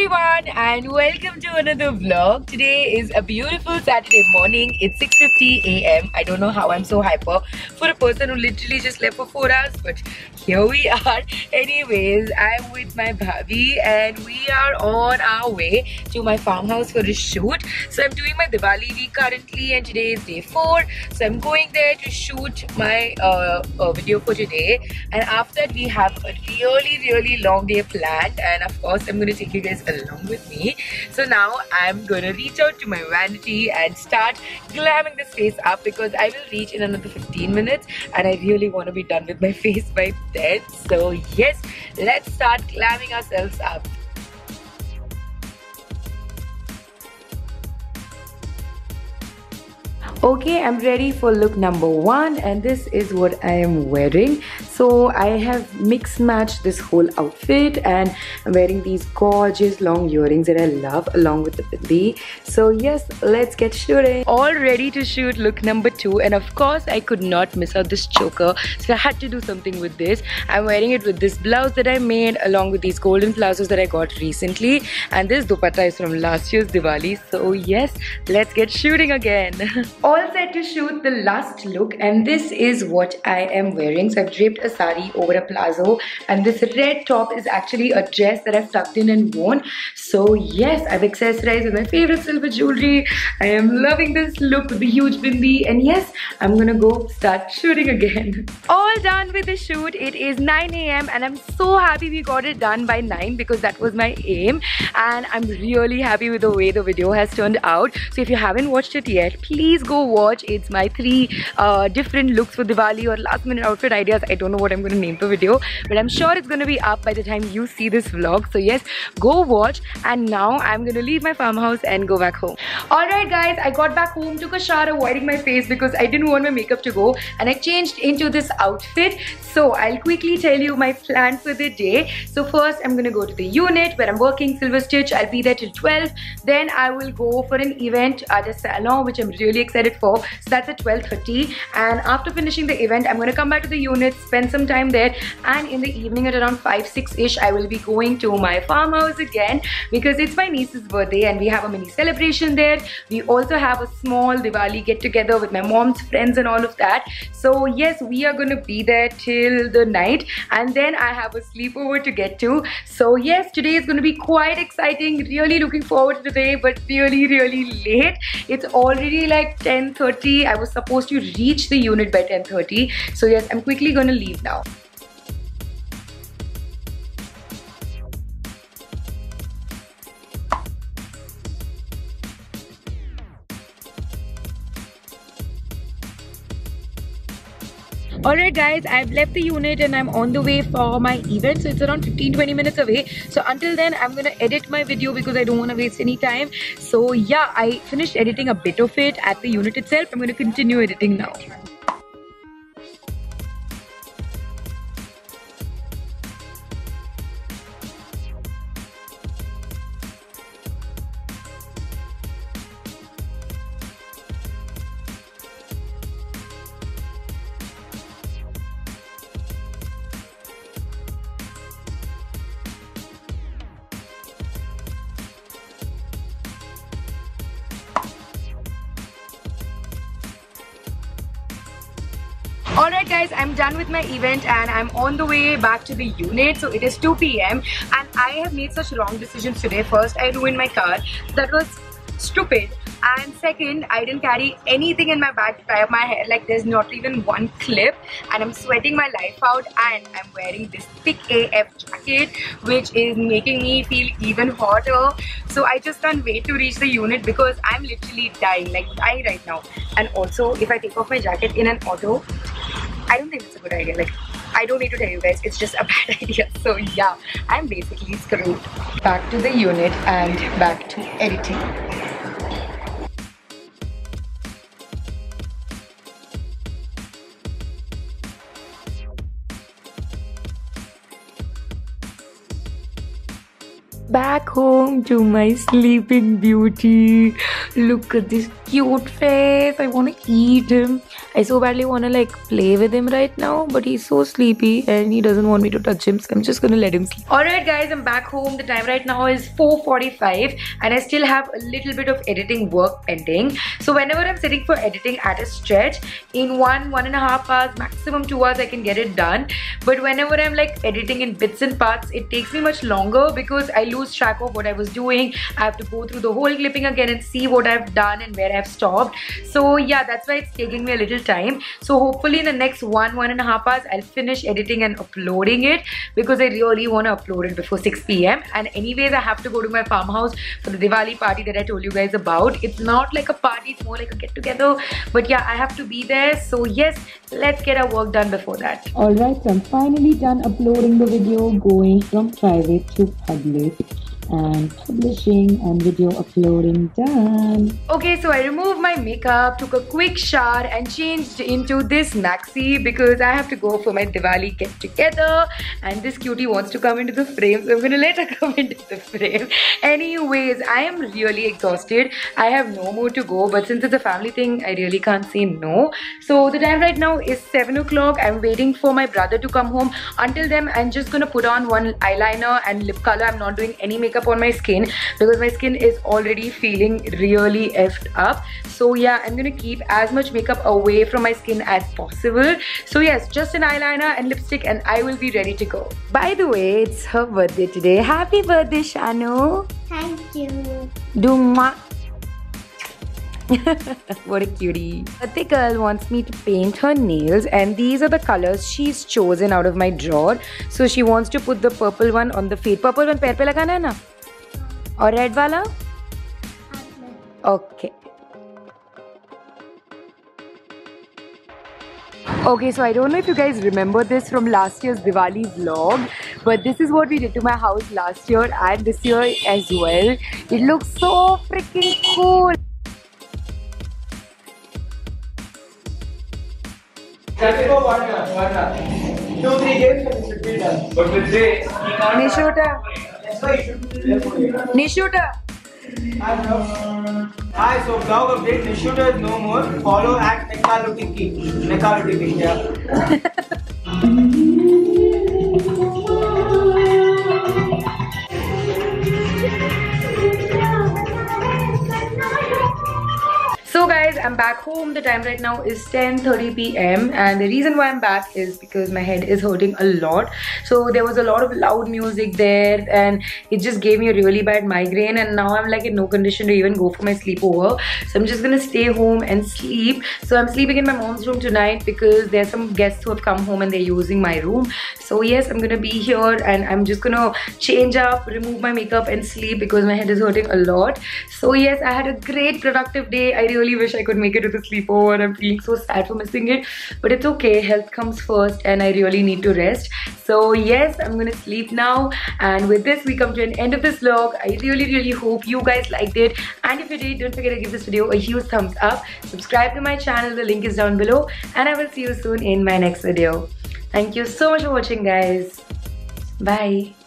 everyone and welcome to another vlog. Today is a beautiful Saturday morning. It's 6.50 a.m. I don't know how I'm so hyper for a person who literally just slept for 4 hours but here we are. Anyways, I'm with my bhabhi and we are on our way to my farmhouse for a shoot. So I'm doing my Diwali week currently and today is day 4. So I'm going there to shoot my uh, uh, video for today and after that we have a really really long day planned and of course I'm going to take you guys along with me. So now I'm going to reach out to my vanity and start glamming this face up because I will reach in another 15 minutes and I really want to be done with my face by then. So yes, let's start glamming ourselves up. Okay i'm ready for look number one and this is what i am wearing. So i have mix matched this whole outfit and i'm wearing these gorgeous long earrings that i love along with the bindi so yes let's get shooting. All ready to shoot look number two and of course i could not miss out this choker. So i had to do something with this. I'm wearing it with this blouse that i made along with these golden blouses that i got recently. And this dupatta is from last year's diwali. So yes let's get shooting again all set to shoot the last look and this is what I am wearing. So I've draped a sari over a plazo and this red top is actually a dress that I've tucked in and worn. So yes, I've accessorized with my favorite silver jewelry. I am loving this look with the huge bindi and yes, I'm gonna go start shooting again. All done with the shoot. It is 9 a.m. and I'm so happy we got it done by 9 because that was my aim and I'm really happy with the way the video has turned out. So if you haven't watched it yet, please go watch. It's my three uh, different looks for Diwali or last minute outfit ideas. I don't know what I'm going to name the video, but I'm sure it's going to be up by the time you see this vlog. So yes, go watch. And now I'm going to leave my farmhouse and go back home. Alright guys, I got back home, took a shower avoiding my face because I didn't want my makeup to go and I changed into this outfit. So I'll quickly tell you my plan for the day. So first I'm going to go to the unit where I'm working Silver Stitch. I'll be there till 12. Then I will go for an event at a salon which I'm really excited So that's at 12.30 and after finishing the event, I'm going to come back to the unit, spend some time there and in the evening at around 5-6ish, I will be going to my farmhouse again because it's my niece's birthday and we have a mini celebration there. We also have a small Diwali get together with my mom's friends and all of that. So yes, we are going to be there till the night and then I have a sleepover to get to. So yes, today is going to be quite exciting. Really looking forward to today but really really late. It's already like 10 10.30. I was supposed to reach the unit by 10.30. So yes, I'm quickly going to leave now. Alright guys, I've left the unit and I'm on the way for my event. So it's around 15-20 minutes away. So until then, I'm gonna edit my video because I don't want to waste any time. So yeah, I finished editing a bit of it at the unit itself. I'm gonna continue editing now. Alright guys, I'm done with my event and I'm on the way back to the unit. So it is 2 p.m. and I have made such wrong decisions today. First, I ruined my car. That was stupid. And second, I didn't carry anything in my bag to tie up my hair. Like there's not even one clip. And I'm sweating my life out and I'm wearing this thick AF jacket which is making me feel even hotter. So I just can't wait to reach the unit because I'm literally dying, like dying right now. And also, if I take off my jacket in an auto, I don't think it's a good idea. Like, I don't need to tell you guys, it's just a bad idea. So yeah, I'm basically screwed. Back to the unit and back to editing. back home to my sleeping beauty. Look at this cute face. I want to eat him. I so badly want to like play with him right now, but he's so sleepy and he doesn't want me to touch him, so I'm just gonna let him sleep. Alright guys, I'm back home. The time right now is 4.45 and I still have a little bit of editing work pending. So whenever I'm sitting for editing at a stretch, in one, one and a half hours, maximum two hours, I can get it done. But whenever I'm like editing in bits and parts, it takes me much longer because I lose track of what I was doing. I have to go through the whole clipping again and see what I've done and where I've stopped. So yeah, that's why it's taking me a little time. So hopefully in the next one, one and a half hours, I'll finish editing and uploading it because I really want to upload it before 6 p.m. And anyways, I have to go to my farmhouse for the Diwali party that I told you guys about. It's not like a party, it's more like a get together. But yeah, I have to be there. So yes, let's get our work done before that. Alright, so I'm finally done uploading the video going from private to public and publishing and video uploading done. Okay, so I removed my makeup, took a quick shower and changed into this maxi because I have to go for my Diwali get together and this cutie wants to come into the frame so I'm gonna let her come into the frame. Anyways, I am really exhausted. I have no more to go but since it's a family thing, I really can't say no. So the time right now is 7 o'clock. I'm waiting for my brother to come home. Until then, I'm just gonna put on one eyeliner and lip color. I'm not doing any makeup makeup on my skin because my skin is already feeling really effed up. So yeah i'm gonna keep as much makeup away from my skin as possible. So yes just an eyeliner and lipstick and i will be ready to go. By the way it's her birthday today. Happy birthday shanu. Thank you. Do. what a cutie. Birthday girl wants me to paint her nails and these are the colors she's chosen out of my drawer. So she wants to put the purple one on the feet. Purple one pair pe lagana hai na? Aur red wala? Okay. Okay, so I don't know if you guys remember this from last year's Diwali vlog, but this is what we did to my house last year and this year as well. It looks so freaking cool. go one run, one run. Two, three games and it should be done. But with this, he can't. Nishuta. That's why you should be there for you. Nishuta. Hi, bro. Hi, so vlog update. Nishuta is no more. Follow at Nekalu Tiki. Nekalu Tiki, yeah. Guys, I'm back home. The time right now is 10.30 p.m. And the reason why I'm back is because my head is hurting a lot. So there was a lot of loud music there and it just gave me a really bad migraine. And now I'm like in no condition to even go for my sleepover. So I'm just gonna stay home and sleep. So I'm sleeping in my mom's room tonight because there's some guests who have come home and they're using my room. So yes, I'm gonna be here and I'm just gonna change up, remove my makeup and sleep because my head is hurting a lot. So yes, I had a great productive day. I really really wish I could make it to the sleepover. I'm feeling so sad for missing it. But it's okay. Health comes first and I really need to rest. So yes, I'm gonna sleep now. And with this, we come to an end of this vlog. I really, really hope you guys liked it. And if you did, don't forget to give this video a huge thumbs up. Subscribe to my channel. The link is down below. And I will see you soon in my next video. Thank you so much for watching, guys. Bye.